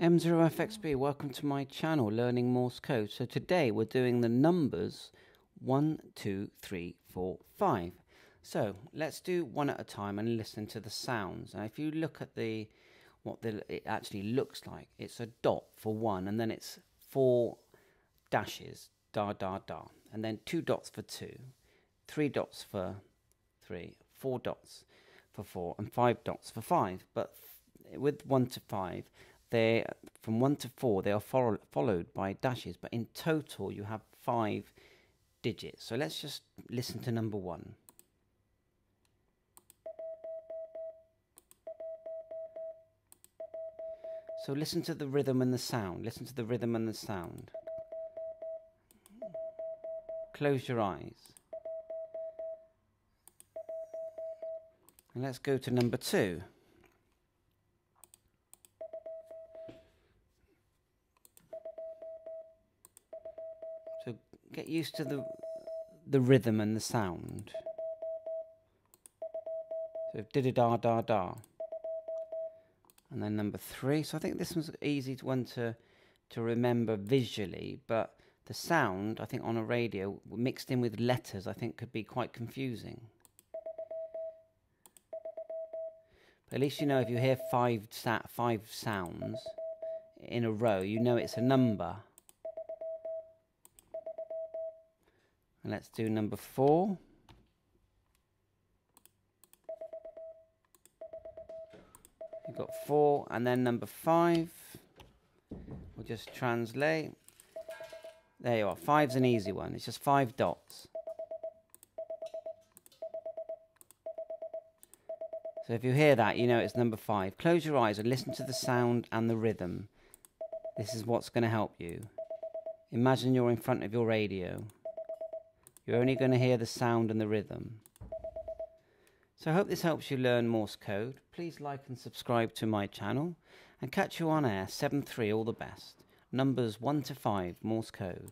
M0FXB, welcome to my channel, Learning Morse Code. So today we're doing the numbers 1, 2, 3, 4, 5. So let's do one at a time and listen to the sounds. Now if you look at the what the, it actually looks like, it's a dot for 1 and then it's four dashes, da da da, and then two dots for 2, three dots for 3, four dots for 4 and five dots for 5. But with 1 to 5 they from one to four they are follow, followed by dashes, but in total you have five digits. So let's just listen to number one. So listen to the rhythm and the sound. Listen to the rhythm and the sound. Close your eyes. And let's go to number two. So get used to the the rhythm and the sound. So da da da da. And then number three. So I think this one's easy to one to to remember visually, but the sound I think on a radio mixed in with letters I think could be quite confusing. But at least you know if you hear five five sounds in a row, you know it's a number. And let's do number four. You've got four, and then number five. We'll just translate. There you are. Five's an easy one. It's just five dots. So if you hear that, you know it's number five. Close your eyes and listen to the sound and the rhythm. This is what's going to help you. Imagine you're in front of your radio. You're only going to hear the sound and the rhythm. So I hope this helps you learn Morse code. Please like and subscribe to my channel and catch you on air 7-3 all the best. Numbers 1 to 5 Morse code.